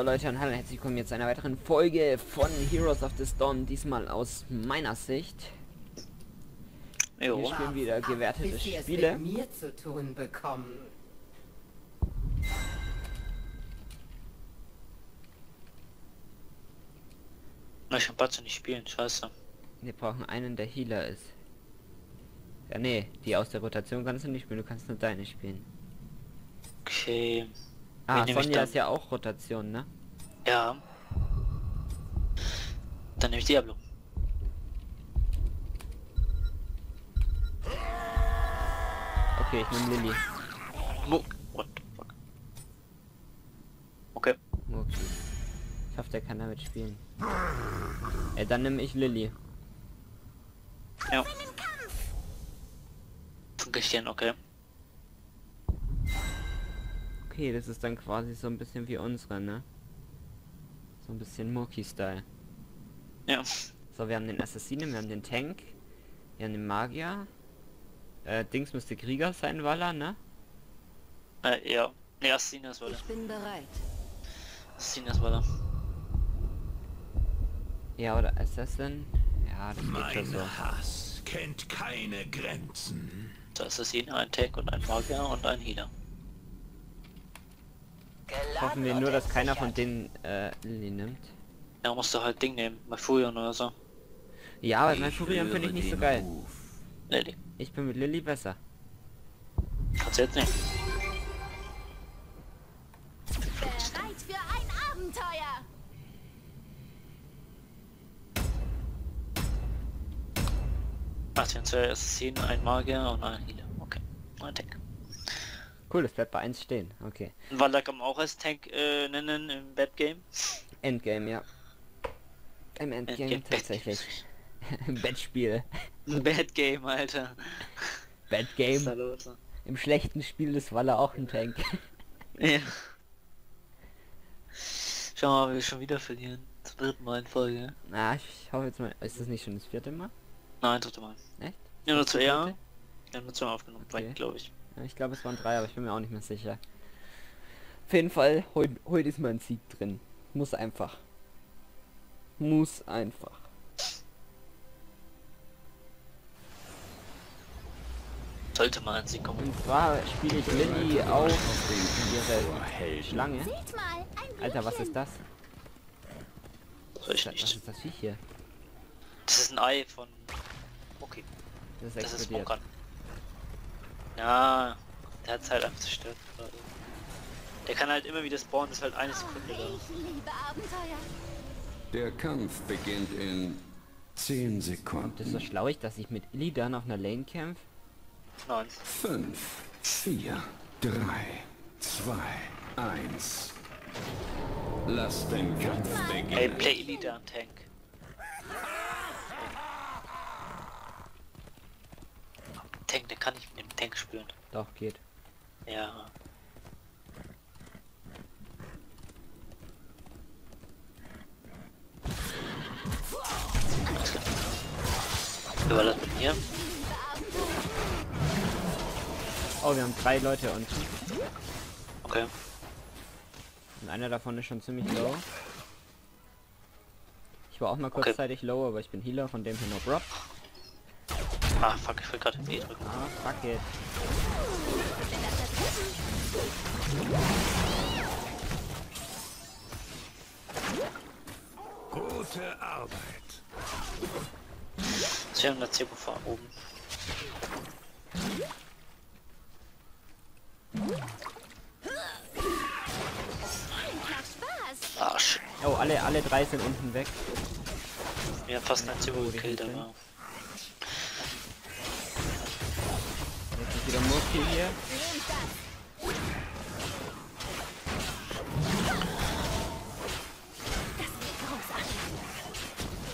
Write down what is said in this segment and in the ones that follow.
So Leute und hallo herzlich willkommen jetzt zu einer weiteren Folge von Heroes of the Storm, diesmal aus meiner Sicht. Jo. Wir spielen wieder gewertete es Spiele. mit mir zu tun bekommen. Ich kann Batze nicht spielen, scheiße. Wir brauchen einen, der Healer ist. Ja nee, die aus der Rotation kannst du nicht spielen, du kannst nur deine spielen. Okay. Ah, Sonja ist ja auch Rotation, ne? Ja. Dann nehme ich Diablo. Okay, ich nehme Lilly. Mo What the fuck? Okay. Okay. Ich hoffe, der kann damit spielen. Äh, dann nehme ich Lilly. Ja. Christian, okay. Okay, das ist dann quasi so ein bisschen wie unsere, ne? So ein bisschen Murky-Style. Ja. So, wir haben den Assassinen, wir haben den Tank, wir haben den Magier. Äh, Dings müsste Krieger sein, Walla, ne? Äh, ja. Assinas war der. Ich bin bereit. Assinas war der. Ja, oder Assassin. Ja, das geht Mein so. Hass kennt keine Grenzen. Der Assassin, ein Tank und ein Magier und ein Healer. Hoffen wir nur, dass keiner von denen äh, Lilly nimmt. Ja, musst du halt Ding nehmen, bei Furion oder so. Ja, aber mein Furion finde ich nicht so geil. Ruf. Lady. Ich bin mit Lilly besser. Kannst du jetzt nehmen. Bereit für ein Abenteuer! Ach, zwei Assassinen, ein Magier und ein Healer. Okay. Ein Tank. Cool, das bleibt bei 1 stehen. Okay. Walla kann man auch als Tank äh, nennen im Bad Game. Endgame, ja. Im Endgame Endgame. tatsächlich. Im Bettspiel. Bad Game, Alter. Bad Was Game. ist da los? Im schlechten Spiel ist Waller auch ein Tank. Ja. Schau mal, wir schon wieder verlieren. Zum dritten Mal in Folge. Na, ich hoffe jetzt mal. Ist das nicht schon das vierte Mal? Nein, dritte Mal. Echt? Ja, nur zu vierte? ja. Wir haben nur zwei aufgenommen, Okay. glaube ich. Ich glaube es waren drei, aber ich bin mir auch nicht mehr sicher. Auf jeden Fall, heute heut ist mal ein Sieg drin. Muss einfach. Muss einfach. Sollte mal ein Sieg kommen. Und zwar spiele ich Lilly auf ihre. Schlange. Alter, was ist das? Soll ich Was nicht. ist das Viech hier? Das ist ein Ei von... Okay, Das ist das ist explodiert. Ja, der hat halt einfach zerstört. gerade. Der kann halt immer wieder spawnen, das ist halt eine Sekunde da. Ich. Der Kampf beginnt in 10 Das ist Sekunden. so schlauig, dass ich mit Illidan auf einer Lane kämpfe. Nein. 5, 4, 3, 2, 1. Lass den Kampf Ey, beginnen. Play Elite am Tank. Tank, der kann dem Tank spielen. Doch, geht. Ja. Das mit mir? Oh, wir haben drei Leute unten. Okay. Und einer davon ist schon ziemlich low. Ich war auch mal Okay. kurzzeitig low, aber ich bin Healer, von dem her no Rob. Ah, fuck, ich will gerade E drücken. Ah, fuck it. Gute Arbeit. Sie haben eine Zebra oben. Macht Spaß. Ah, shit. Oh, alle, alle drei sind unten weg. Wir haben fast Oh, die gekillt, aber... Jetzt ist wieder Murky hier.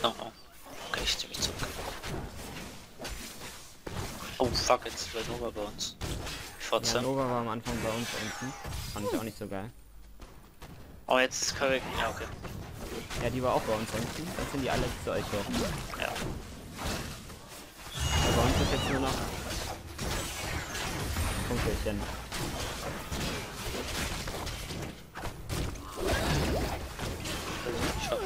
Oh, oh. Okay, ich zieh mich zurück. Oh, fuck, jetzt ist der Nova bei uns. Ja, Fotze. Nova war am Anfang bei uns unten. Fand ich auch nicht so geil. Oh, jetzt ist Curry. Ja, okay. Ja, die war auch bei uns unten. Dann sind die alle zu euch hoch. Ja. Aber bei uns ist jetzt nur noch... không thể chân Trời.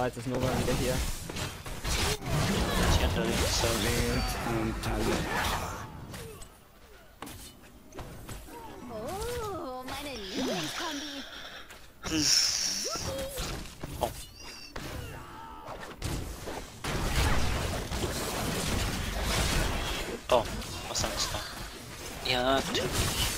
Aber jetzt ist Nova wieder hier. Andere Seite. Wählt ein Talent. Oh, meine Lieblingskombi. Oh. Oh, was Angst da? Ja, natürlich.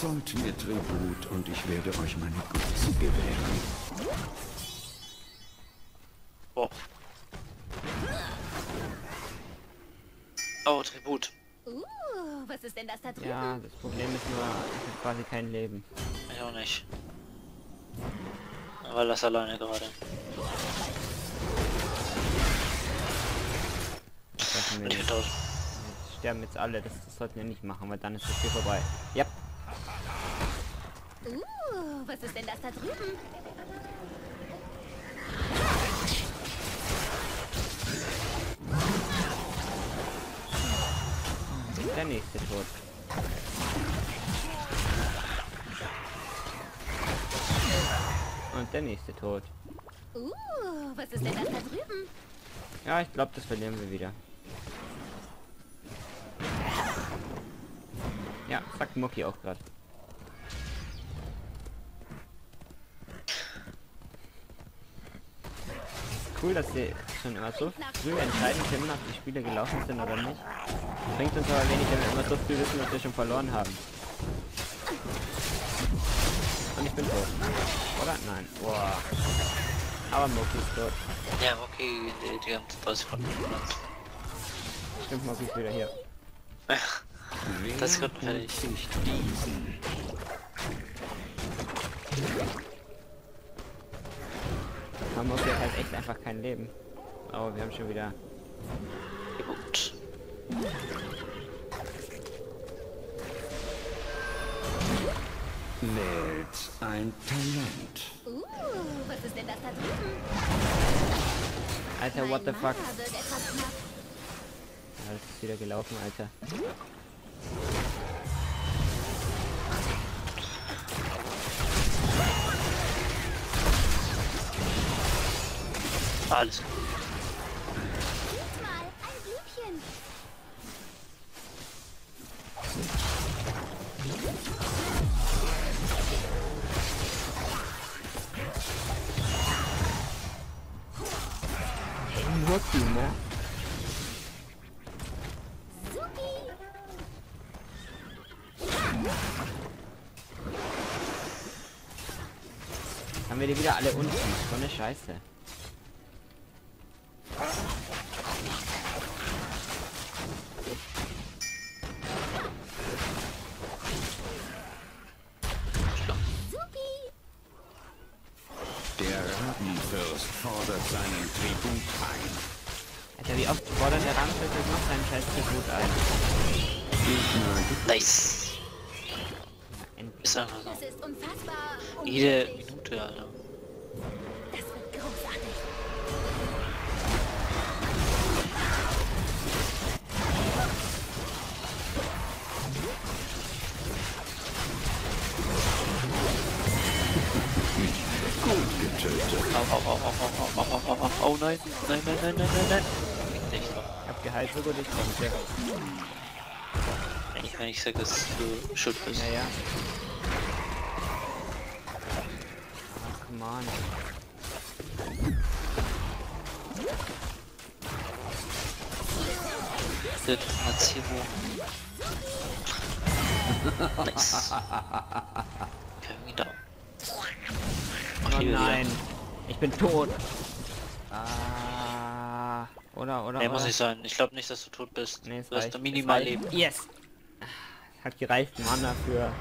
Zollt mir Tribut und ich werde euch meine Gunst gewähren. Oh. Oh, Tribut. Uh, was ist denn das da drüben? Ja, das Problem ist nur, ich habe quasi kein Leben. Ich auch nicht. Aber lass alleine gerade. Und ich bin tot. Jetzt sterben jetzt alle, das, das sollten wir nicht machen, weil dann ist das Spiel vorbei. Ja, Was ist denn das da drüben? der nächste tot. Und der nächste tot. Uh, was ist denn das da drüben? Ja, ich glaube, das verlieren wir wieder. Ja, sagt Mucki auch gerade. Cool, dass sie schon immer so früh entscheiden können, ob die Spiele gelaufen sind oder nicht. Bringt uns aber wenig, wenn wir immer so früh wissen, dass wir schon verloren haben. Und ich bin tot. Oder? Nein. Boah. Aber Mucki ist tot. Ja, okay, die, die haben 30 Sekunden verloren. Stimmt, Mucki ist wieder hier. Das holt fertig. diesen? Man muss ja halt echt einfach kein Leben. Aber wir haben schon wieder. Gut. Wählt ein Talent. Uh, was ist denn das da drüben? Alter, what the fuck? Das ist wieder gelaufen, Alter. Alles gut. Mucki, ne? Supi. Haben wir die wieder alle unten? So eine Scheiße. Der Rabenfürst fordert seinen Tribut ein. Alter, wie oft fordert der Ramschild jetzt noch seinen scheiß Tribut ein? Nice. Ist einfach so. Jede. Minute, Alter. nein, nein, nein, nein, nein, nein, nein. Fick dich doch. Ich hab geheilt, so gut ich komm, sehr gut. Ich meine, ich sag das für Schuldfuss. Ja, ja. Ach, Mann. Das hat's hier wohl. nice. Können wir da? Oh nein, ich bin tot. Oder, oder, Nee, oder? muss nicht sein. Ich glaube nicht, dass du tot bist. Nee, es du hast reicht. da Es minimal. Leben. Yes! Hat gereicht Mana für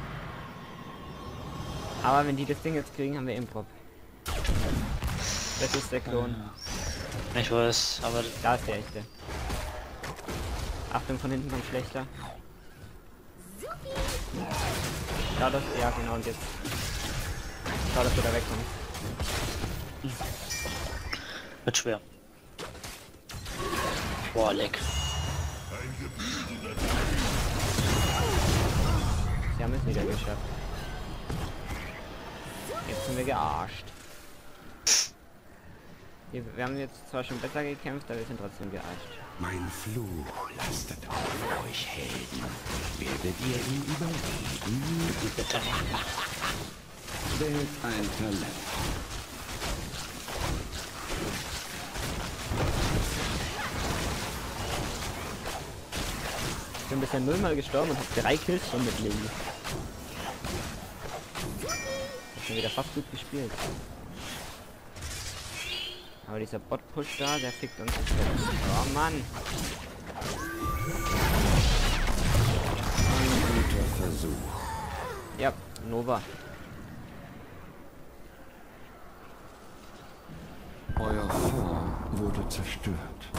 Aber wenn die das Ding jetzt kriegen, haben wir Improp. Das ist der Klon. Ich weiß, aber Da ist der echte. Achtung, von hinten kommt schlechter. Schau das, ja genau, und jetzt. Schau, dass du da wegkommst. wird schwer. Boah, leck. Sie haben es wieder geschafft. Jetzt sind wir gearscht. Wir, wir haben jetzt zwar schon besser gekämpft, aber wir sind trotzdem gearscht. Mein Fluch lastet auf euch Helden. Werdet ihr ihn überleben? Bitte. Wählt ein Talent. Bin bisher nullmal gestorben und habe drei Kills schon mit. Hab schon wieder fast gut gespielt. Aber dieser Bot-Push da, der fickt uns. Oh Mann! Ein guter Versuch. Ja, Nova. Euer Fort wurde zerstört.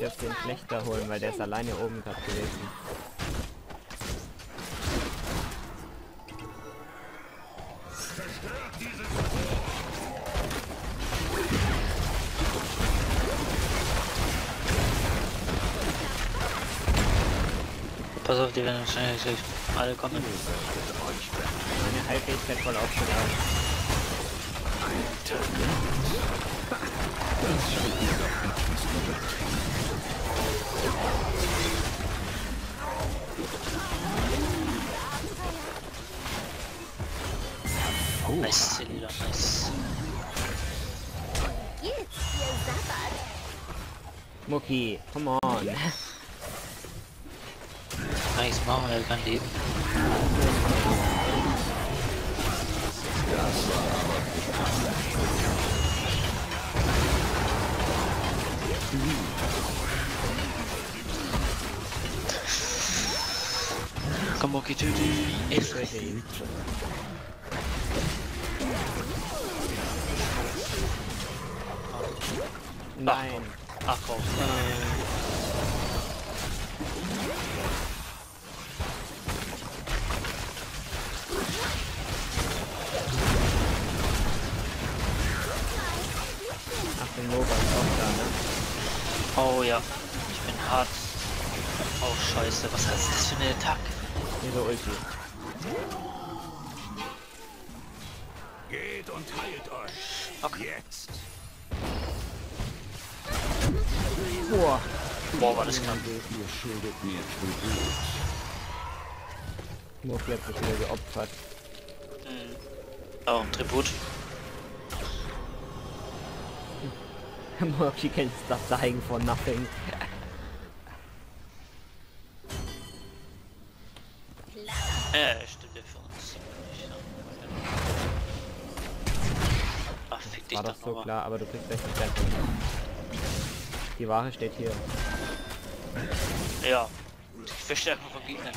Jetzt den Schlechter holen, weil der ist alleine oben gerade gewesen. Pass auf, die werden wahrscheinlich alle kommen. Meine Heilfähigkeit voll aufgeladen. Nice, Celina, nice. Jetzt, ihr Sabbat. Mucki, come on. Nice, machen wir kein Leben. Komm, okay, töte ihn. Ich Töte scheiße, was heißt das für eine Attack? Ihre Ulti. Geht und heilt euch. Okay. Jetzt. Boah. Boah, war das knapp. Ihr schuldet mir Tribut. Murphy hat sich wieder geopfert. Oh, Tribut. Murphy can stop dying for nothing. Er stimmt ja für uns. Ach, fick dich War doch doch so nochmal. klar, aber du kriegst gleich nicht mir. Die Ware steht hier. Ja. Die Verstärkung von Gegnern.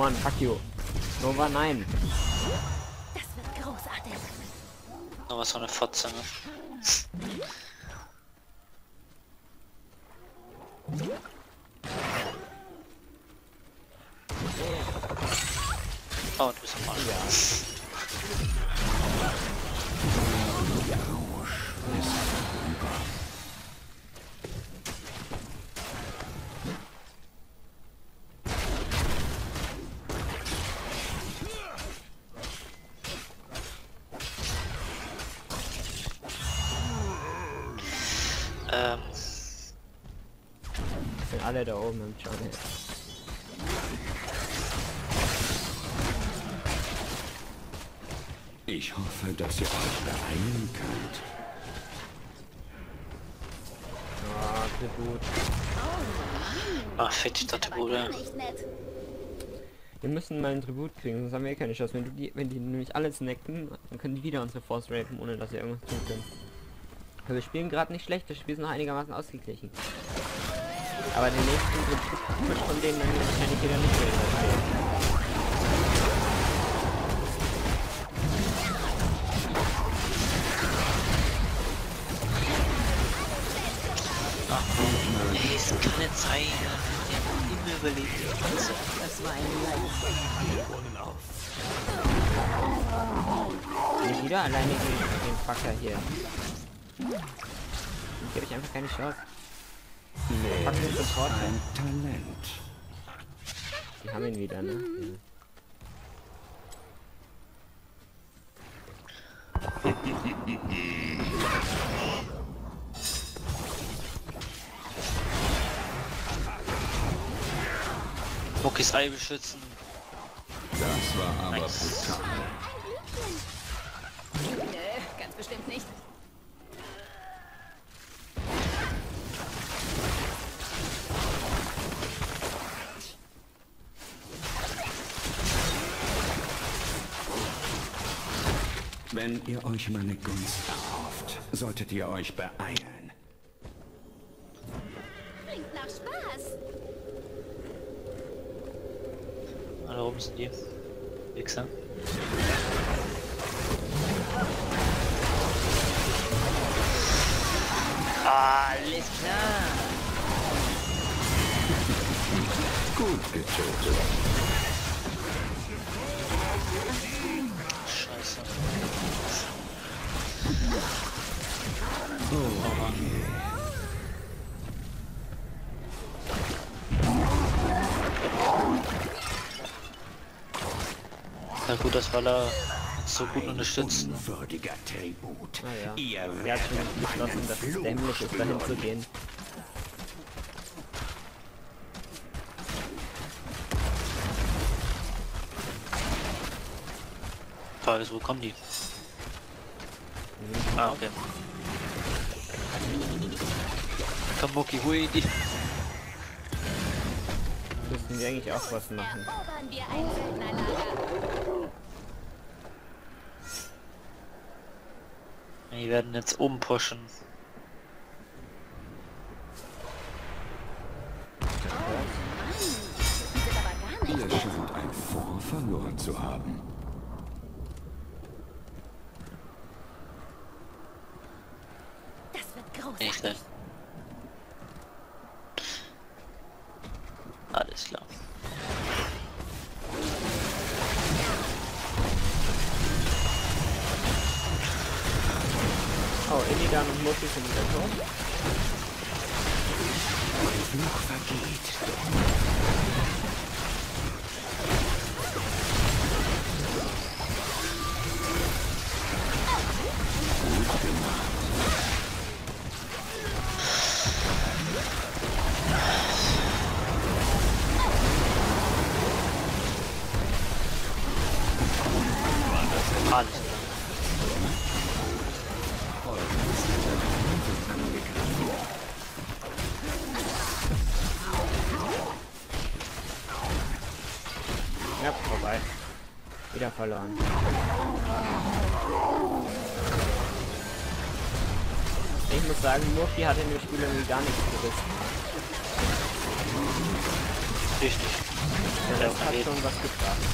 Come on, fuck you. Nova, nein. Das wird großartig. Noch was von der Fotze, ne? Oh, du bist am Arsch. Ähm, alle da oben im Johnny. Ich hoffe, dass ihr euch beeilen könnt. Ah, Tribut. ach, Bruder. Nicht nett. Wir müssen mal einen Tribut kriegen, sonst haben wir eh keine Chance. Wenn, du die, wenn die nämlich alle snacken, dann können die wieder unsere Force rapen, ohne dass sie irgendwas tun können. Aber wir spielen gerade nicht schlecht, das Spiel ist noch einigermaßen ausgeglichen. Aber den nächsten wird von denen dann wahrscheinlich wieder nicht mehr spielen. Ey, es kann nicht sein. Die haben immer überlebt. Das war ein Leid. Nicht wieder alleine gegen den Fucker hier. Gebe ich einfach keine Chance. Support. Ein Talent. Die haben ihn wieder, ne? Ja. Muckis Ei beschützen. Das war aber Nice. brutal. Nö, ganz bestimmt nicht. Wenn ihr euch meine Gunst erhofft, solltet ihr euch beeilen. Klingt nach Spaß. Da oben sind die. Wichser. Alles klar. Gut getötet. Na gut, das war da so gut unterstützen. Unwürdiger Tribut. Naja. Ihr Er hat schon werdet beschlossen, meinen dass es dämlich ist, dahin zu gehen. Frage ist, wo kommen die? Ah, okay. Kamuki Hui, die. Müssen wir eigentlich auch was machen. Die werden jetzt oben pushen. Sind aber gar nicht. Ihr scheint ein Fort verloren zu haben. Das wird großartig. Fluch verloren. Ich muss sagen, Murphy hat in dem Spiel irgendwie gar nichts gerissen. Richtig. Ja, das hat schon was gebracht.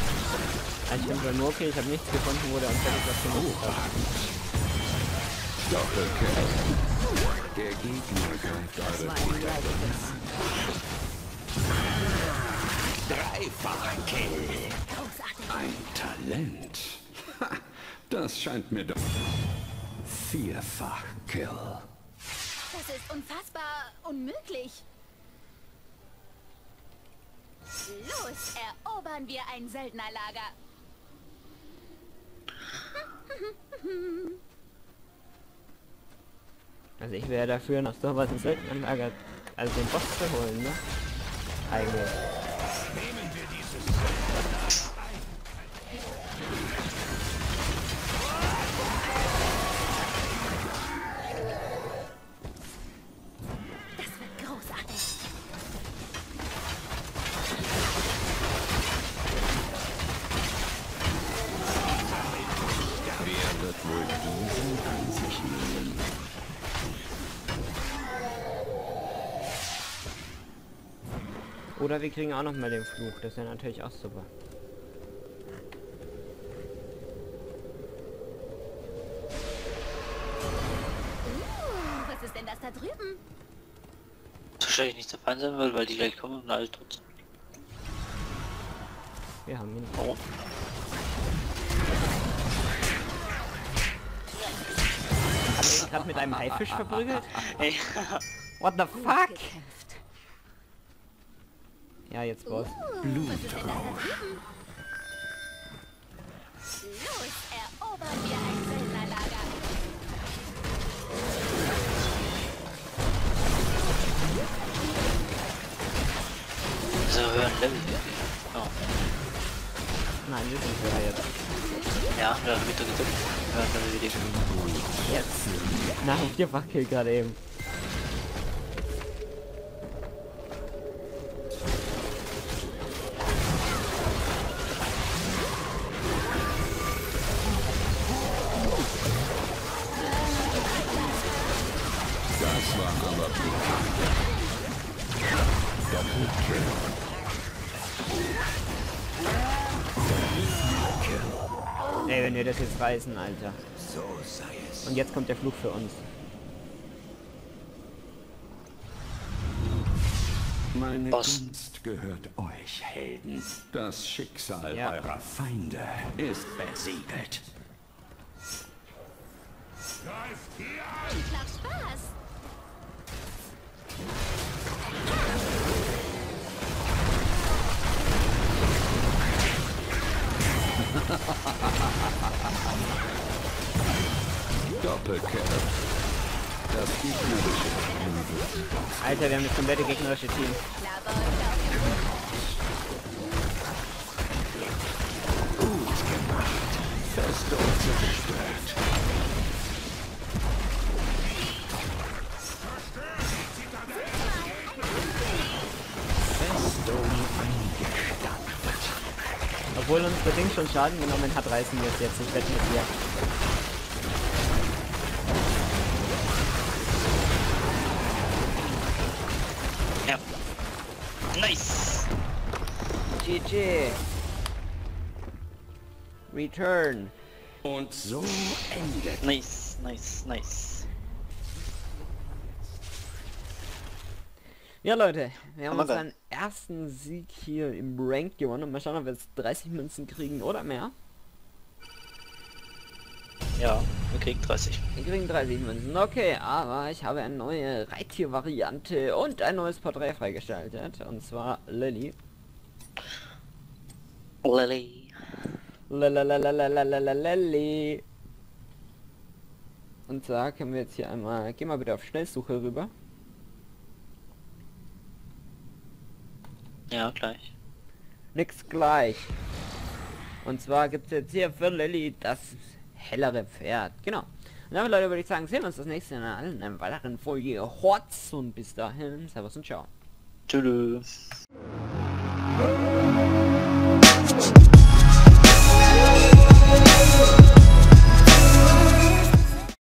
Also ich bin bei Murphy, ich habe nichts gefunden, wo der uns wirklich was gemacht hat. Doppelkill. Der Gegner greift eure Täter. Dreifacher Kill. Ein Talent. Ha, das scheint mir doch. Vierfach Kill. Das ist unfassbar unmöglich. Los, erobern wir ein Söldnerlager. Also ich wäre dafür, nach sowas ein Söldnerlager, also den Boss zu holen, ne? Eigentlich. Nehmen Oder wir kriegen auch noch mal den Fluch, das wäre natürlich auch super. Uh, was ist denn das da drüben? Wahrscheinlich nicht der Feind sein wird, weil die gleich kommen und alle tot sind. Wir haben ihn. Oh. Haben wir gerade mit einem Haifisch verprügelt? Ey, What the fuck? Ja, jetzt Boss. Drüben? Los, erobern wir ein Söldnerlager. so hören Level. Oh. Nein, wir sind höher jetzt. Ja, da wird er gedrückt. Hören Level die. Jetzt. Nach dem Vierfachkill gerade eben. Ey, wenn wir das jetzt reißen, Alter. So sei es. Und jetzt kommt der Fluch für uns. Meine Boss. Gunst gehört euch, Helden. Das Schicksal Ja. eurer Feinde ist besiegelt. Greift hier an! Nach Spaß. Doppelkill. Das gegnerische Team Alter, wir haben das komplette gegnerische Team. Und Lauf. Festung zerstört. Uns der Ding schon Schaden genommen hat, reißen wir es jetzt. Ich wette mit dir. Ja. Nice. GG. Return. Und so endet Nice, nice, nice. Ja Leute, wir haben Aber unseren ersten Sieg hier im Rank gewonnen. Und Mal schauen, ob wir jetzt 30 Münzen kriegen oder mehr. Ja, wir kriegen 30. Wir kriegen 30 Münzen, okay, aber ich habe eine neue Reittiervariante und ein neues Porträt freigeschaltet. Und zwar Lilly. Lilly. Lilly. Ja, gleich. Nix gleich. Und zwar gibt es jetzt hier für Lilly das hellere Pferd. Genau. Und damit Leute würde ich sagen, sehen wir uns das nächste Mal in einer weiteren Folge Hotz und bis dahin, Servus und Ciao. Tschüss.